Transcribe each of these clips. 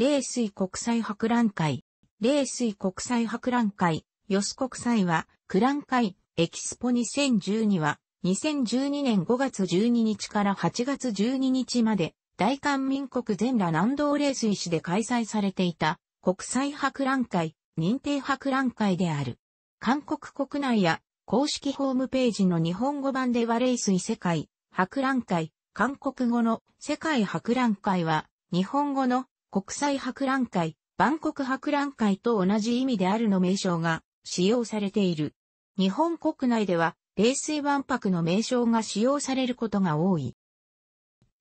冷水国際博覧会、冷水国際博覧会、ヨス国際は、クラン会、エキスポ2012は、2012年5月12日から8月12日まで、大韓民国全裸南道冷水市で開催されていた、国際博覧会、認定博覧会である。韓国国内や公式ホームページの日本語版では冷水世界博覧会、韓国語の世界博覧会は、日本語の国際博覧会、万国博覧会と同じ意味であるの名称が使用されている。日本国内では、冷水万博の名称が使用されることが多い。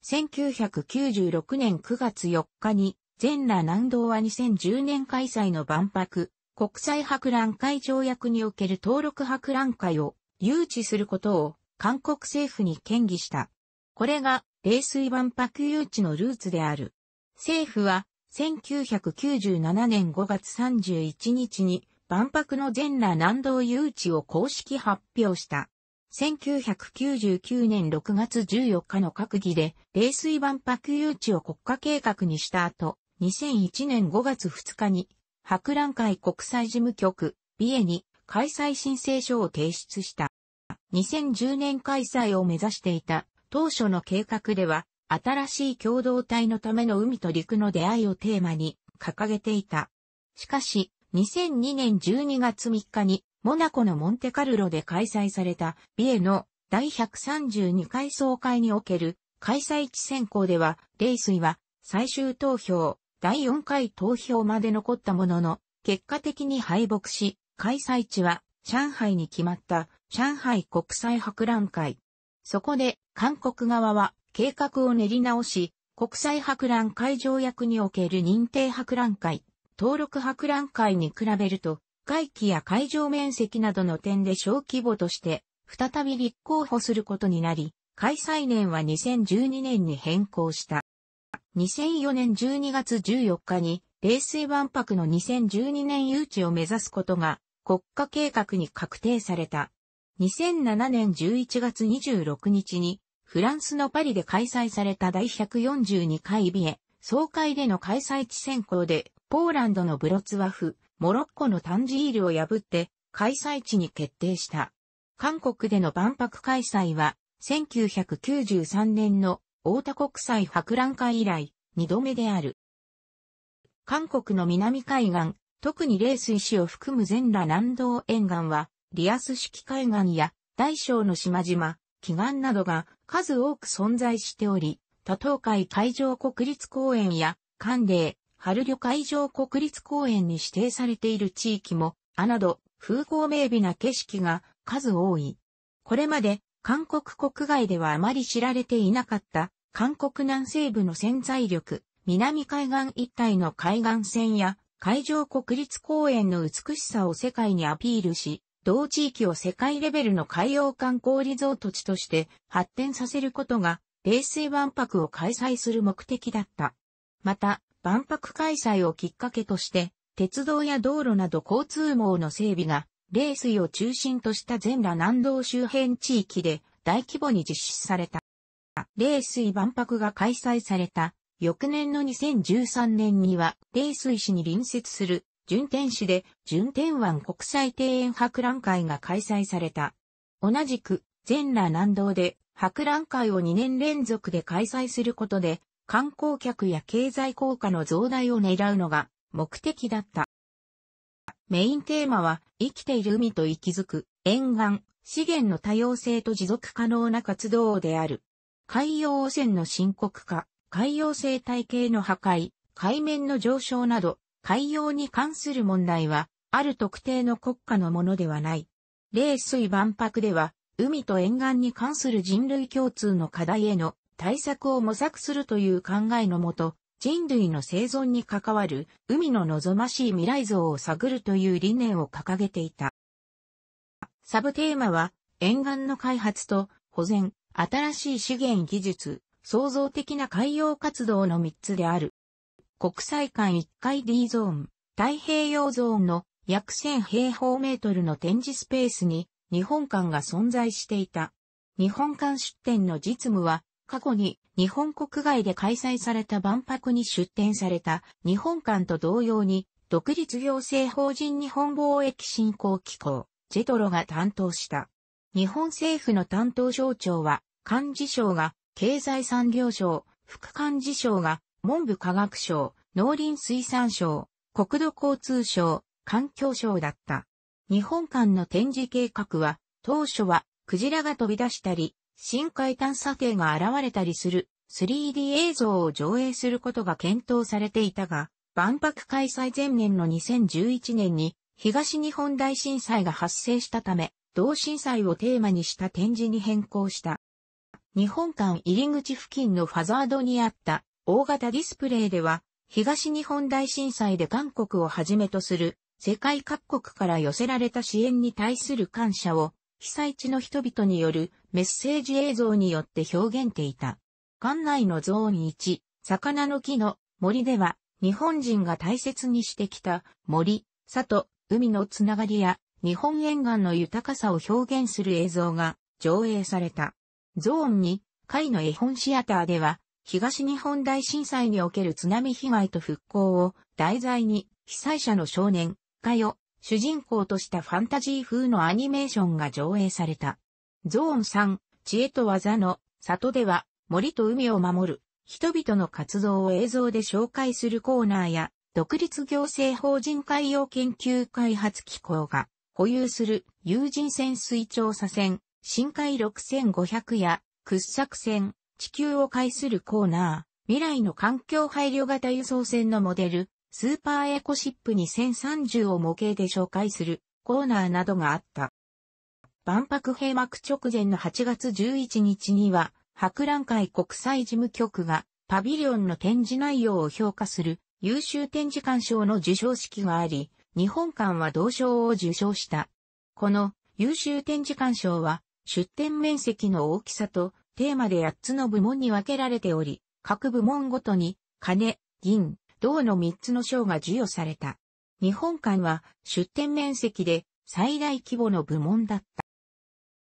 1996年9月4日に、全裸南道は2010年開催の万博、国際博覧会条約における登録博覧会を誘致することを韓国政府に建議した。これが冷水万博誘致のルーツである。政府は1997年5月31日に万博の全裸南道誘致を公式発表した。1999年6月14日の閣議で冷水万博誘致を国家計画にした後、2001年5月2日に博覧会国際事務局、ビエに開催申請書を提出した。2010年開催を目指していた当初の計画では、新しい共同体のための海と陸の出会いをテーマに掲げていた。しかし、2002年12月3日にモナコのモンテカルロで開催されたビエの第132回総会における開催地選考では、レイスイは最終投票、第4回投票まで残ったものの、結果的に敗北し、開催地は上海に決まった上海国際博覧会。そこで韓国側は計画を練り直し、国際博覧会条約における認定博覧会、登録博覧会に比べると、外気や会場面積などの点で小規模として、再び立候補することになり、開催年は2012年に変更した。2004年12月14日に、冷水万博の2012年誘致を目指すことが国家計画に確定された。2007年11月26日にフランスのパリで開催された第142回ビエ、総会での開催地選考で、ポーランドのブロツワフ、モロッコのタンジールを破って開催地に決定した。韓国での万博開催は、1993年の大田国際博覧会以来、二度目である。韓国の南海岸、特に冷水市を含む全裸南道沿岸は、リアス式海岸や大小の島々、奇岩などが数多く存在しており、多島海海上国立公園や関連、春旅海上国立公園に指定されている地域も、あなど風光明媚な景色が数多い。これまで韓国国外ではあまり知られていなかった韓国南西部の潜在力、南海岸一帯の海岸線や海上国立公園の美しさを世界にアピールし、同地域を世界レベルの海洋観光リゾート地として発展させることが、冷水万博を開催する目的だった。また、万博開催をきっかけとして、鉄道や道路など交通網の整備が、冷水を中心とした全裸南道周辺地域で大規模に実施された。冷水万博が開催された翌年の2013年には、冷水市に隣接する順天市で順天湾国際庭園博覧会が開催された。同じく、全裸南道で博覧会を2年連続で開催することで、観光客や経済効果の増大を狙うのが目的だった。メインテーマは、生きている海と息づく、沿岸、資源の多様性と持続可能な活動である。海洋汚染の深刻化、海洋生態系の破壊、海面の上昇など、海洋に関する問題は、ある特定の国家のものではない。冷水万博では、海と沿岸に関する人類共通の課題への対策を模索するという考えのもと、人類の生存に関わる海の望ましい未来像を探るという理念を掲げていた。サブテーマは、沿岸の開発と保全、新しい資源技術、創造的な海洋活動の3つである。国際間1階 D ゾーン、太平洋ゾーンの約1000平方メートルの展示スペースに日本館が存在していた。日本館出展の実務は過去に日本国外で開催された万博に出展された日本館と同様に独立行政法人日本貿易振興機構、ジェトロが担当した。日本政府の担当省庁は、幹事省が経済産業省、副幹事省が文部科学省、農林水産省、国土交通省、環境省だった。日本館の展示計画は、当初は、クジラが飛び出したり、深海探査艇が現れたりする 3D 映像を上映することが検討されていたが、万博開催前年の2011年に東日本大震災が発生したため、同震災をテーマにした展示に変更した。日本館入り口付近のファザードにあった大型ディスプレイでは、東日本大震災で韓国をはじめとする世界各国から寄せられた支援に対する感謝を被災地の人々によるメッセージ映像によって表現ていた。館内のゾーン1、魚の木の森では日本人が大切にしてきた森、里、海のつながりや日本沿岸の豊かさを表現する映像が上映された。ゾーン2、海の絵本シアターでは、東日本大震災における津波被害と復興を題材に被災者の少年、海を主人公としたファンタジー風のアニメーションが上映された。ゾーン3、知恵と技の里では森と海を守る人々の活動を映像で紹介するコーナーや、独立行政法人海洋研究開発機構が保有する有人潜水調査船、深海6500や掘削船、地球を介するコーナー、未来の環境配慮型輸送船のモデル、スーパーエコシップ2030を模型で紹介するコーナーなどがあった。万博閉幕直前の8月11日には、博覧会国際事務局がパビリオンの展示内容を評価する優秀展示館賞の授賞式があり、日本館は同賞を受賞した。この優秀展示館賞は出展面積の大きさとテーマで8つの部門に分けられており、各部門ごとに金、銀、銅の3つの賞が授与された。日本館は出展面積で最大規模の部門だっ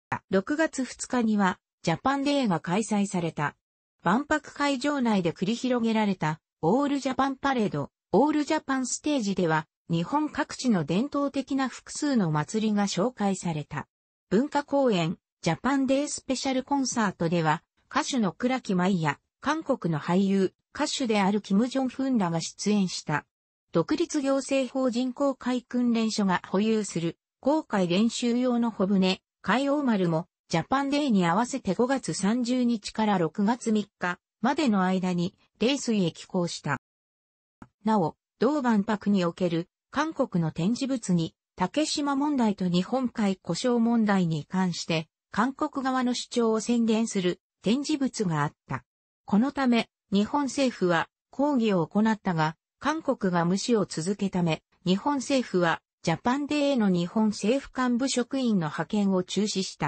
た。6月2日にはジャパンデーが開催された。万博会場内で繰り広げられたオールジャパンパレード、オールジャパンステージでは日本各地の伝統的な複数の祭りが紹介された。文化公演、ジャパンデースペシャルコンサートでは歌手の倉木舞や韓国の俳優、歌手であるキム・ジョンフンらが出演した。独立行政法人公開訓練所が保有する公開練習用の小舟、海王丸もジャパンデーに合わせて5月30日から6月3日までの間に冷水へ寄港した。なお、同万博における韓国の展示物に竹島問題と日本海故障問題に関して韓国側の主張を宣言する展示物があった。このため、日本政府は抗議を行ったが、韓国が無視を続けため、日本政府はジャパンデーへの日本政府幹部職員の派遣を中止した。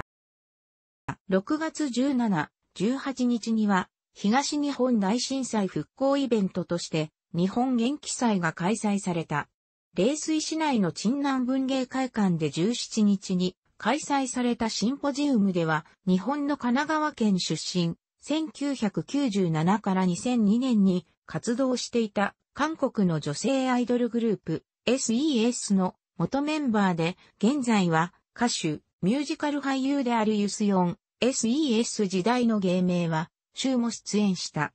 6月17、18日には、東日本大震災復興イベントとして、日本元気祭が開催された。冷水市内の鎮南文芸会館で17日に開催されたシンポジウムでは、日本の神奈川県出身、1997から2002年に活動していた韓国の女性アイドルグループ SES の元メンバーで、現在は歌手、ミュージカル俳優であるユスヨン、SES 時代の芸名は、週も出演した。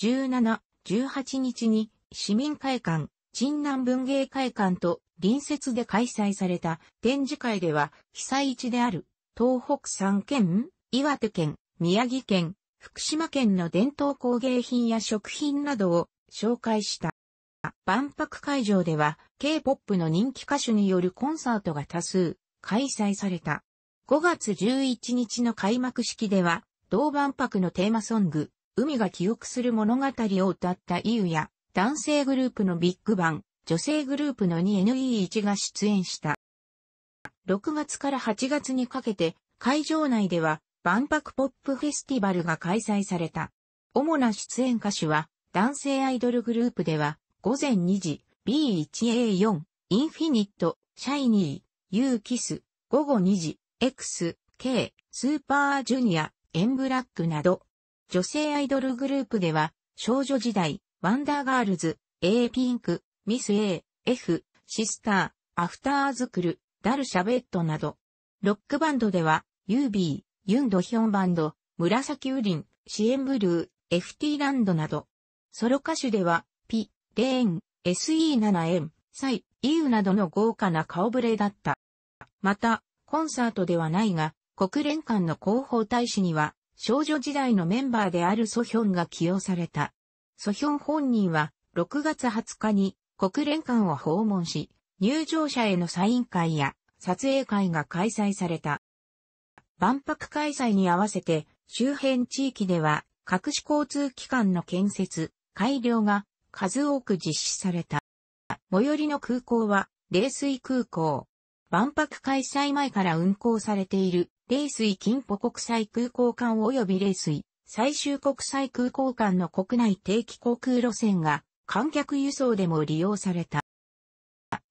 17、18日に市民会館、鎮南文芸会館と隣接で開催された展示会では被災地である東北3県、岩手県、宮城県、福島県の伝統工芸品や食品などを紹介した。万博会場では K-POP の人気歌手によるコンサートが多数開催された。5月11日の開幕式では、同万博のテーマソング、海が記憶する物語を歌ったイユや、男性グループのビッグバン、女性グループの 2NE1 が出演した。6月から8月にかけて、会場内では、万博ポップフェスティバルが開催された。主な出演歌手は、男性アイドルグループでは、午前2時、B1A4、インフィニット、シャイニー、ユーキス、午後2時、X、K、スーパージュニア、エンブラックなど、女性アイドルグループでは、少女時代、ワンダーガールズ、A ピンク、ミス A、F、シスター、アフタースクール、ダルシャベットなど。ロックバンドでは、ユービー、ユンドヒョンバンド、紫ウリン、シエンブルー、FT ランドなど。ソロ歌手では、ピ、レーン、SE7M、サイ、イウなどの豪華な顔ぶれだった。また、コンサートではないが、国連間の広報大使には、少女時代のメンバーであるソヒョンが起用された。ソヒョン本人は、6月20日に国連館を訪問し、入場者へのサイン会や撮影会が開催された。万博開催に合わせて周辺地域では各種交通機関の建設、改良が数多く実施された。最寄りの空港は冷水空港。万博開催前から運行されている冷水金浦国際空港間及び冷水最終国際空港間の国内定期航空路線が観客輸送でも利用された。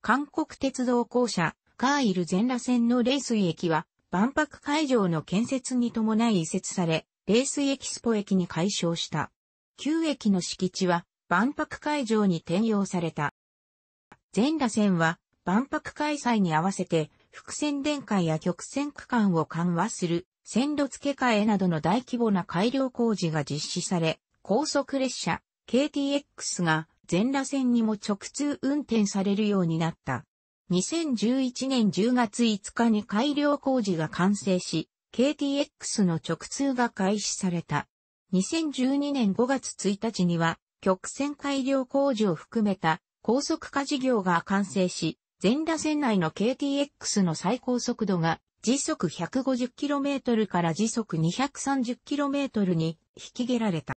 韓国鉄道公社、カーイル全羅線の冷水駅は、万博会場の建設に伴い移設され、冷水エキスポ駅に改称した。旧駅の敷地は、万博会場に転用された。全羅線は、万博開催に合わせて、複線電化や曲線区間を緩和する、線路付け替えなどの大規模な改良工事が実施され、高速列車、KTX が全羅線にも直通運転されるようになった。2011年10月5日に改良工事が完成し、KTX の直通が開始された。2012年5月1日には、曲線改良工事を含めた高速化事業が完成し、全羅線内の KTX の最高速度が時速 150km から時速 230km に引き上げられた。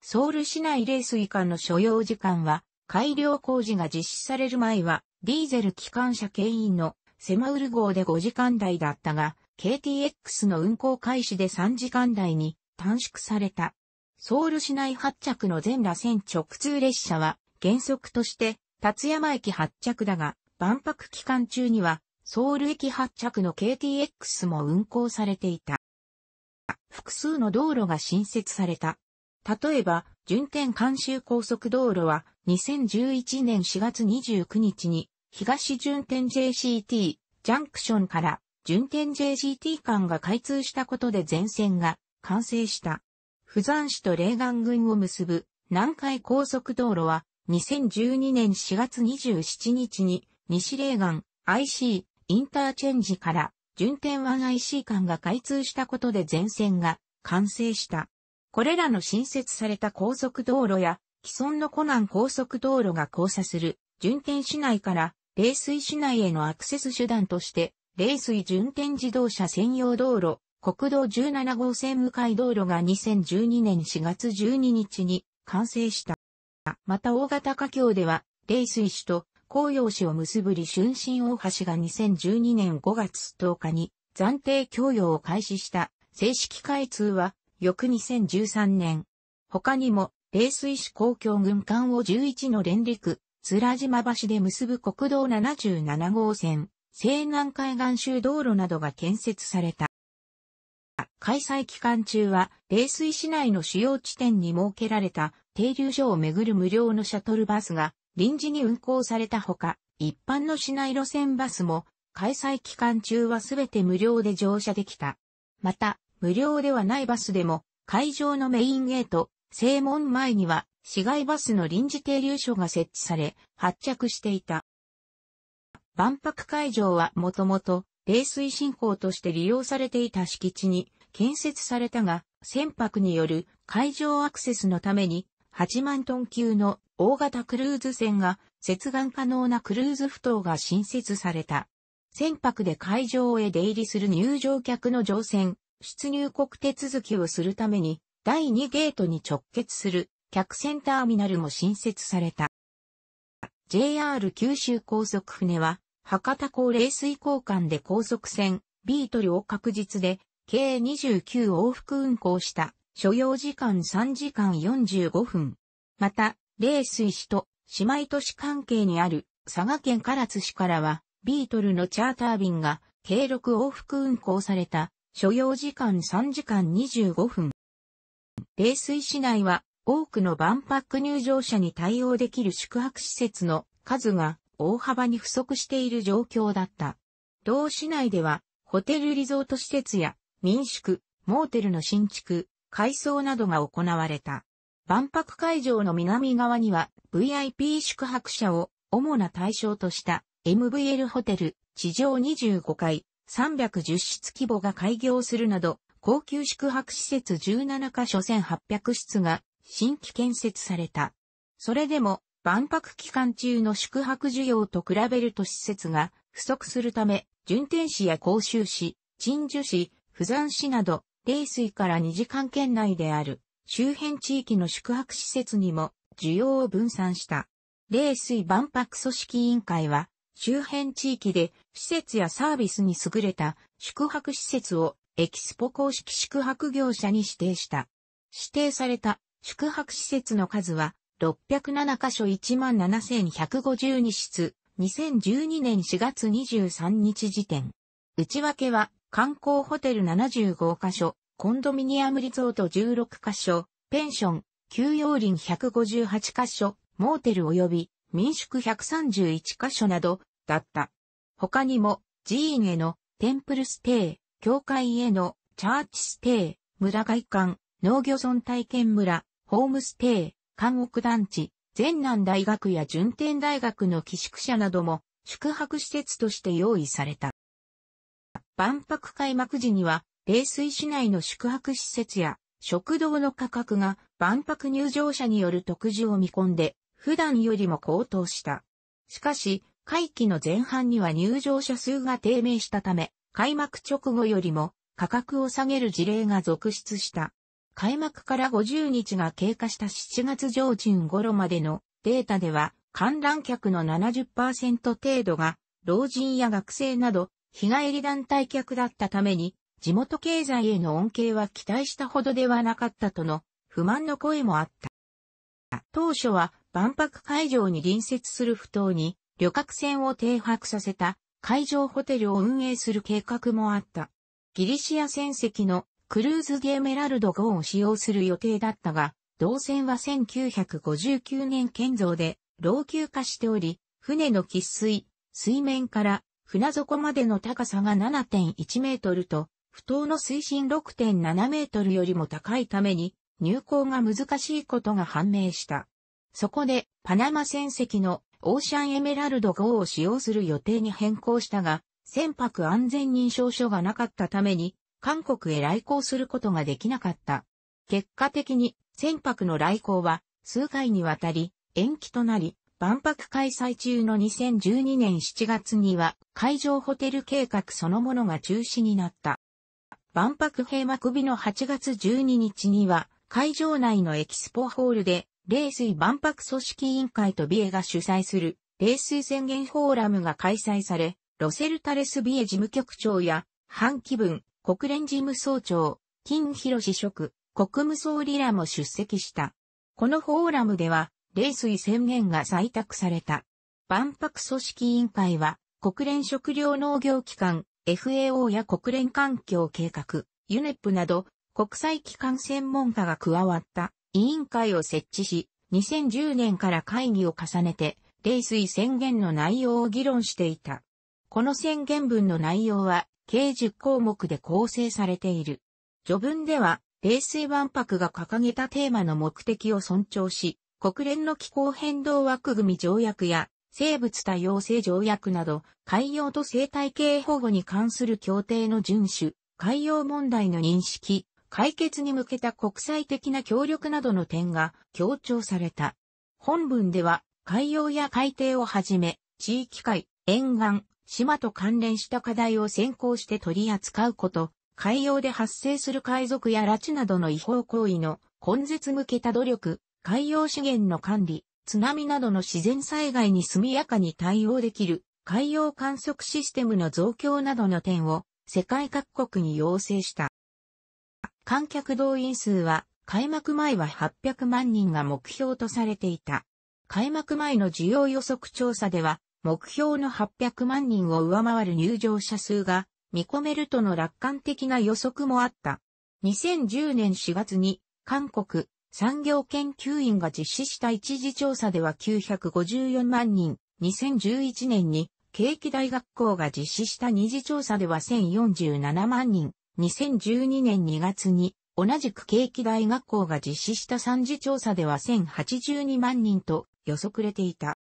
ソウル市内冷水管の所要時間は、改良工事が実施される前は、ディーゼル機関車牽引のセマウル号で5時間台だったが、KTX の運行開始で3時間台に短縮された。ソウル市内発着の全羅線直通列車は原則として達山駅発着だが、万博期間中にはソウル駅発着の KTX も運行されていた。複数の道路が新設された。例えば、順天監修高速道路は2011年4月29日に東順天 JCT ジャンクションから順天 JCT 間が開通したことで全線が完成した。釜山市と霊岩郡を結ぶ南海高速道路は2012年4月27日に西霊岩 IC インターチェンジから順天湾 IC 間が開通したことで全線が完成した。これらの新設された高速道路や既存のコナン高速道路が交差する順天市内から冷水市内へのアクセス手段として冷水順天自動車専用道路国道17号線向かい道路が2012年4月12日に完成した。また大型架橋では、冷水市と紅葉市を結ぶ李春新大橋が2012年5月10日に暫定供与を開始した正式開通は翌2013年。他にも、冷水市公共軍艦を11の連陸、津良島橋で結ぶ国道77号線、西南海岸州道路などが建設された。開催期間中は、冷水市内の主要地点に設けられた停留所をめぐる無料のシャトルバスが臨時に運行されたほか、一般の市内路線バスも開催期間中はすべて無料で乗車できた。また、無料ではないバスでも、会場のメインゲート、正門前には、市街バスの臨時停留所が設置され、発着していた。万博会場はもともと、冷水進行として利用されていた敷地に建設されたが、船舶による海上アクセスのために、8万トン級の大型クルーズ船が、接岸可能なクルーズ埠頭が新設された。船舶で海上へ出入りする入場客の乗船、出入国手続きをするために、第2ゲートに直結する客船ターミナルも新設された。JR 九州高速船は、博多港冷水港間で高速船、ビートルを確実で、計29往復運行した、所要時間3時間45分。また、冷水市と姉妹都市関係にある佐賀県唐津市からは、ビートルのチャーター便が計6往復運行された所要時間3時間25分。冷水市内は多くの万博入場者に対応できる宿泊施設の数が大幅に不足している状況だった。同市内ではホテルリゾート施設や民宿、モーテルの新築、改装などが行われた。万博会場の南側には VIP 宿泊者を主な対象とした MVL ホテル地上25階310室規模が開業するなど高級宿泊施設17カ所1800室が新規建設された。それでも万博期間中の宿泊需要と比べると施設が不足するため、順天市や甲州市、鎮守市、富山市など、冷水から2時間圏内である周辺地域の宿泊施設にも需要を分散した。冷水万博組織委員会は、周辺地域で施設やサービスに優れた宿泊施設をエキスポ公式宿泊業者に指定した。指定された宿泊施設の数は607カ所17,152室、2012年4月23日時点。内訳は、観光ホテル75カ所、コンドミニアムリゾート16カ所、ペンション、休養林158カ所、モーテル及び民宿131カ所などだった。他にも、寺院へのテンプルステイ、教会へのチャーチステイ、村外観、農業村体験村、ホームステイ、監獄団地、全南大学や順天大学の寄宿舎なども宿泊施設として用意された。万博開幕時には、冷水市内の宿泊施設や食堂の価格が万博入場者による特需を見込んで、普段よりも高騰した。しかし、会期の前半には入場者数が低迷したため、開幕直後よりも価格を下げる事例が続出した。開幕から50日が経過した7月上旬頃までのデータでは、観覧客の70%程度が、老人や学生など、日帰り団体客だったために、地元経済への恩恵は期待したほどではなかったとの不満の声もあった。当初は万博会場に隣接する埠頭に旅客船を停泊させた会場ホテルを運営する計画もあった。ギリシア船籍のクルーズゲーメラルド号を使用する予定だったが、同船は1959年建造で老朽化しており、船の喫水、水面から船底までの高さが7.1メートルと、不当の水深6.7メートルよりも高いために入港が難しいことが判明した。そこでパナマ船籍のオーシャンエメラルド号を使用する予定に変更したが、船舶安全認証書がなかったために韓国へ来航することができなかった。結果的に船舶の来航は数回にわたり延期となり、万博開催中の2012年7月には会場ホテル計画そのものが中止になった。万博閉幕日の8月12日には会場内のエキスポホールで冷水万博組織委員会とビエが主催する冷水宣言フォーラムが開催され、ロセルタレスビエ事務局長や、半気分、国連事務総長、金博士職、国務総理らも出席した。このフォーラムでは、冷水宣言が採択された。万博組織委員会は、国連食糧農業機関、FAO や国連環境計画、UNEP など、国際機関専門家が加わった委員会を設置し、2010年から会議を重ねて、冷水宣言の内容を議論していた。この宣言文の内容は、計10項目で構成されている。序文では、冷水万博が掲げたテーマの目的を尊重し、国連の気候変動枠組み条約や生物多様性条約など、海洋と生態系保護に関する協定の遵守、海洋問題の認識、解決に向けた国際的な協力などの点が強調された。本文では、海洋や海底をはじめ、地域海、沿岸、島と関連した課題を先行して取り扱うこと、海洋で発生する海賊や拉致などの違法行為の根絶向けた努力、海洋資源の管理、津波などの自然災害に速やかに対応できる海洋観測システムの増強などの点を世界各国に要請した。観客動員数は開幕前は800万人が目標とされていた。開幕前の需要予測調査では目標の800万人を上回る入場者数が見込めるとの楽観的な予測もあった。2010年4月に韓国産業研究院が実施した一次調査では954万人、2011年に景気大学校が実施した二次調査では1047万人、2012年2月に同じく景気大学校が実施した三次調査では1082万人と予測れていた。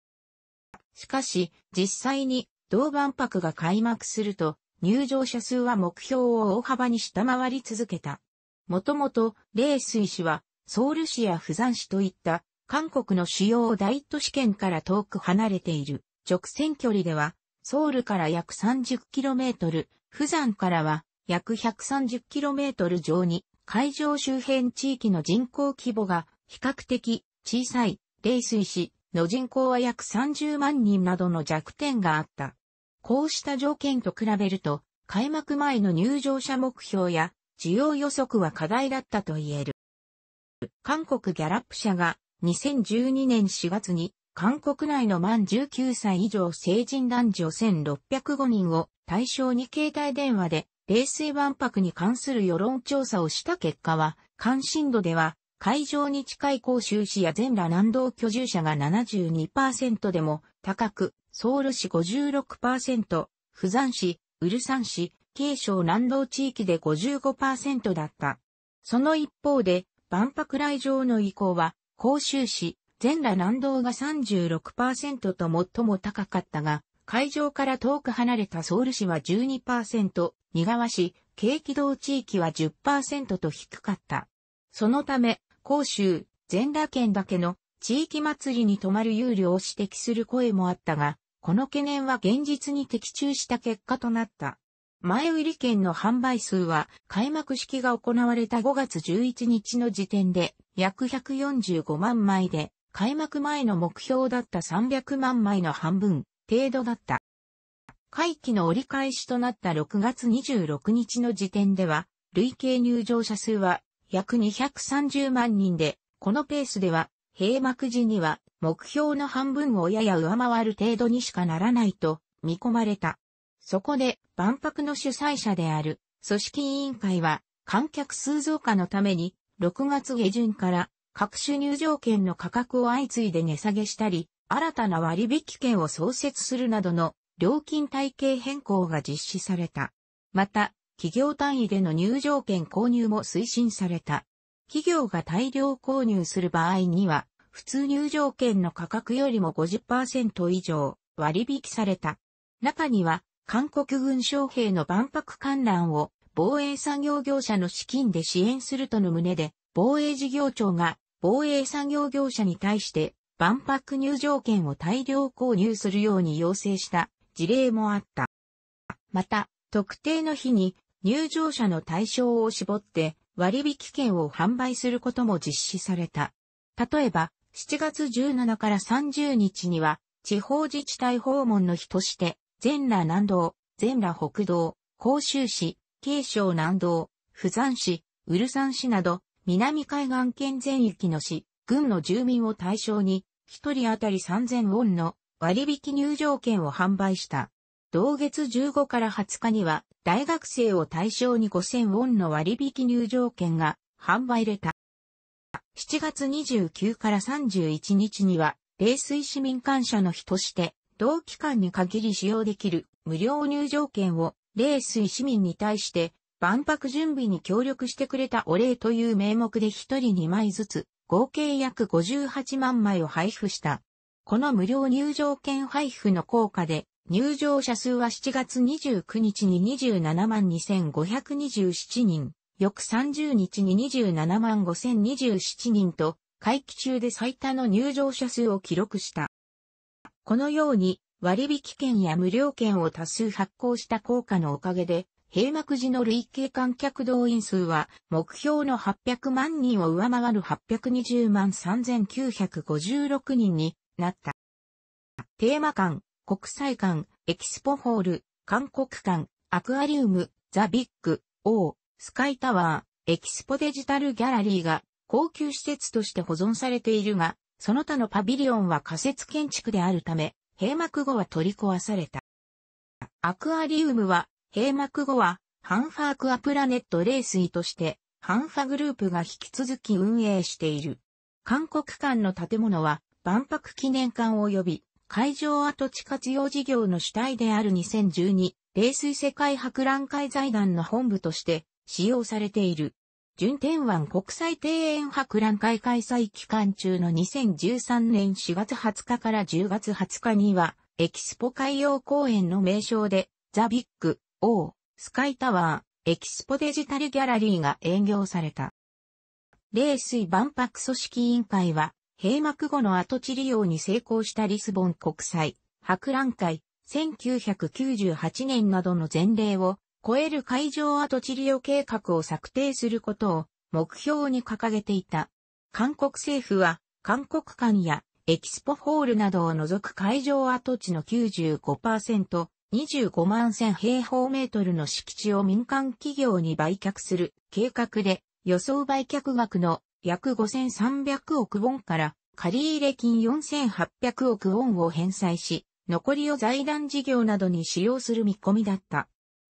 しかし、実際に同万博が開幕すると入場者数は目標を大幅に下回り続けた。もともと、レースイ氏はソウル市や釜山市といった韓国の主要大都市圏から遠く離れている直線距離ではソウルから約 30km、釜山からは約 130km 上に海上周辺地域の人口規模が比較的小さい冷水市の人口は約30万人などの弱点があった。こうした条件と比べると開幕前の入場者目標や需要予測は課題だったと言える。韓国ギャラップ社が2012年4月に韓国内の満19歳以上成人男女1605人を対象に携帯電話で冷水万博に関する世論調査をした結果は、関心度では会場に近い広州市や全裸南道居住者が72%でも高く、ソウル市56%、釜山市、ウルサン市、慶尚南道地域で55%だった。その一方で、万博来場の意向は、甲州市、全裸南道が36%と最も高かったが、会場から遠く離れたソウル市は12%、新川市、京畿道地域は10%と低かった。そのため、甲州、全裸県だけの地域祭りに泊まる有料を指摘する声もあったが、この懸念は現実に的中した結果となった。前売り券の販売数は開幕式が行われた5月11日の時点で約145万枚で開幕前の目標だった300万枚の半分程度だった。会期の折り返しとなった6月26日の時点では累計入場者数は約230万人で、このペースでは閉幕時には目標の半分をやや上回る程度にしかならないと見込まれた。そこで万博の主催者である組織委員会は観客数増加のために6月下旬から各種入場券の価格を相次いで値下げしたり、新たな割引券を創設するなどの料金体系変更が実施された。また、企業単位での入場券購入も推進された。企業が大量購入する場合には、普通入場券の価格よりも50%以上割引された。中には、韓国軍将兵の万博観覧を防衛産業業者の資金で支援するとの旨で、防衛事業庁が防衛産業業者に対して万博入場券を大量購入するように要請した事例もあった。また、特定の日に入場者の対象を絞って割引券を販売することも実施された。例えば、7月17から30日には、地方自治体訪問の日として、全羅南道、全羅北道、甲州市、慶尚南道、釜山市、ウルサン市など、南海岸県全域の市、軍の住民を対象に、一人当たり3000ウォンの割引入場券を販売した。同月15から20日には、大学生を対象に5000ウォンの割引入場券が販売れた。7月29から31日には、冷水市民感謝の日として、同期間に限り使用できる無料入場券を冷水市民に対して万博準備に協力してくれたお礼という名目で一人2枚ずつ合計約58万枚を配布した。この無料入場券配布の効果で入場者数は7月29日に27万2527人、翌30日に27万5027人と会期中で最多の入場者数を記録した。このように割引券や無料券を多数発行した効果のおかげで、閉幕時の累計観客動員数は目標の800万人を上回る820万3956人になった。テーマ館、国際館、エキスポホール、韓国館、アクアリウム、ザ・ビッグ、オー、スカイタワー、エキスポデジタルギャラリーが恒久施設として保存されているが、その他のパビリオンは仮設建築であるため、閉幕後は取り壊された。アクアリウムは、閉幕後は、ハンファークアプラネット冷水として、ハンファグループが引き続き運営している。韓国館の建物は万博記念館及び会場跡地活用事業の主体である2012麗水世界博覧会財団の本部として使用されている。順天湾国際庭園博覧会開催期間中の2013年4月20日から10月20日には、エキスポ海洋公園の名称で、ザ・ビッグ、オー、スカイタワー、エキスポデジタルギャラリーが営業された。冷水万博組織委員会は、閉幕後の跡地利用に成功したリスボン国際博覧会1998年などの前例を超える会場跡地利用計画を策定することを目標に掲げていた。韓国政府は、韓国館やエキスポホールなどを除く会場跡地の95%、25万1000平方メートルの敷地を民間企業に売却する計画で、予想売却額の約5300億ウォンから借入金4800億ウォンを返済し、残りを財団事業などに使用する見込みだった。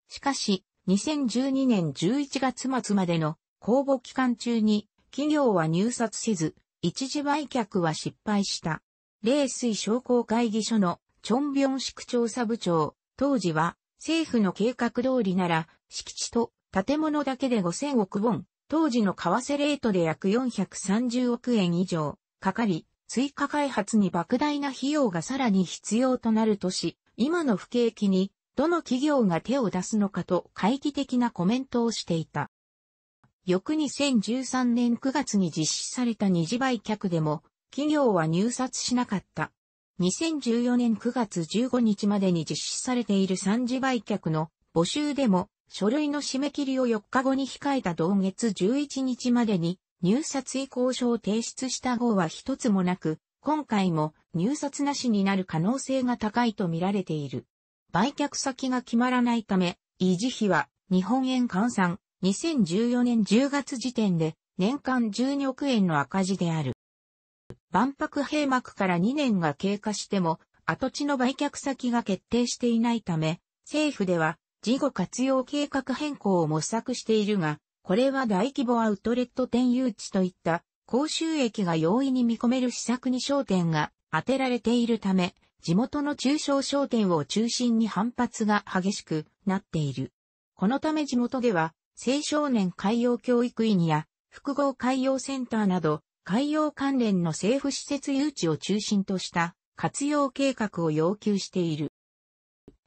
しかし、2012年11月末までの公募期間中に企業は入札せず、一時売却は失敗した。冷水商工会議所のチョンビョン市区調査部長、当時は政府の計画通りなら敷地と建物だけで5000億ウォン、当時の為替レートで約430億円以上かかり、追加開発に莫大な費用がさらに必要となるとし、今の不景気にどの企業が手を出すのかと懐疑的なコメントをしていた。翌2013年9月に実施された二次売却でも、企業は入札しなかった。2014年9月15日までに実施されている三次売却の募集でも、書類の締め切りを4日後に控えた同月11日までに入札意向書を提出した号は一つもなく、今回も入札なしになる可能性が高いと見られている。売却先が決まらないため、維持費は日本円換算2014年10月時点で年間12億円の赤字である。万博閉幕から2年が経過しても跡地の売却先が決定していないため、政府では事後活用計画変更を模索しているが、これは大規模アウトレット店誘致といった高収益が容易に見込める施策に焦点が当てられているため、地元の中小商店を中心に反発が激しくなっている。このため地元では、青少年海洋教育院や複合海洋センターなど、海洋関連の政府施設誘致を中心とした活用計画を要求している。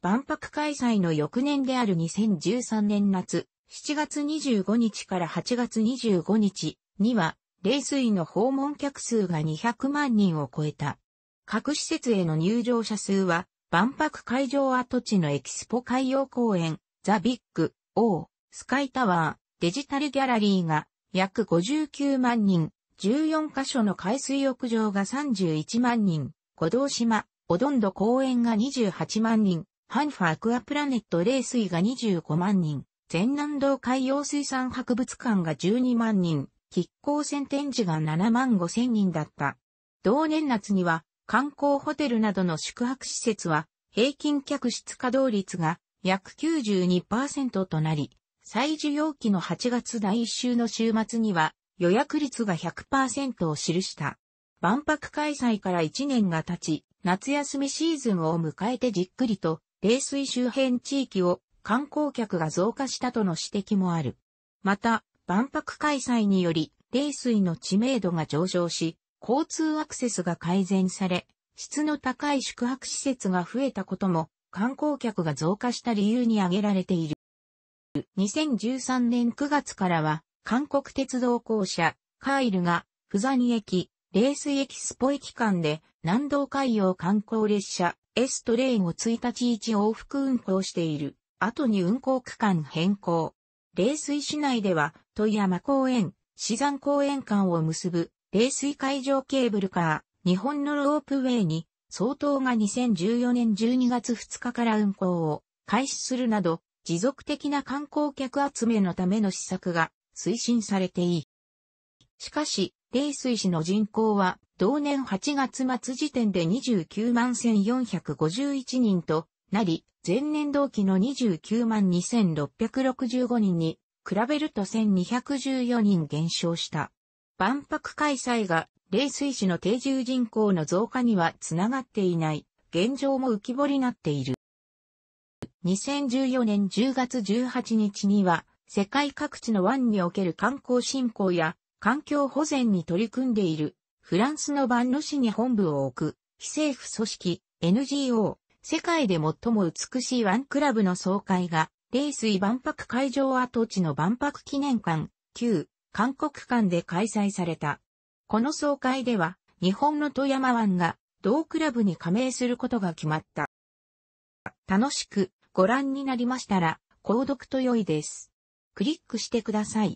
万博開催の翌年である2013年夏、7月25日から8月25日には、冷水の訪問客数が200万人を超えた。各施設への入場者数は、万博会場跡地のエキスポ海洋公園、ザ・ビッグ、オー、スカイタワー、デジタルギャラリーが約59万人、14カ所の海水浴場が31万人、五道島、オドンド公園が28万人、ハンファアクアプラネット冷水が25万人、全南道海洋水産博物館が12万人、亀甲船展示が7万5千人だった。同年夏には観光ホテルなどの宿泊施設は平均客室稼働率が約92%となり、再需要期の8月第1週の週末には予約率が100%を記した。万博開催から1年が経ち、夏休みシーズンを迎えてじっくりと、冷水周辺地域を観光客が増加したとの指摘もある。また、万博開催により、冷水の知名度が上昇し、交通アクセスが改善され、質の高い宿泊施設が増えたことも観光客が増加した理由に挙げられている。2013年9月からは韓国鉄道公社カイルが不山駅、冷水駅スポ駅間で南道海洋観光列車 S トレインを1日1往復運行している。後に運行区間変更。冷水市内では富山公園、四山公園間を結ぶ冷水海上ケーブルカー、日本のロープウェイに、総統が2014年12月2日から運行を開始するなど、持続的な観光客集めのための施策が推進されていい。しかし、冷水市の人口は、同年8月末時点で29万1451人となり、前年同期の29万2665人に比べると1214人減少した。万博開催が冷水市の定住人口の増加にはつながっていない現状も浮き彫りになっている。2014年10月18日には世界各地の湾における観光振興や環境保全に取り組んでいるフランスのバンノ市に本部を置く非政府組織 NGO 世界で最も美しいワンクラブの総会が冷水万博会場跡地の万博記念館旧韓国館で開催された。この総会では日本の富山湾が同クラブに加盟することが決まった。楽しくご覧になりましたら購読と良いです。クリックしてください。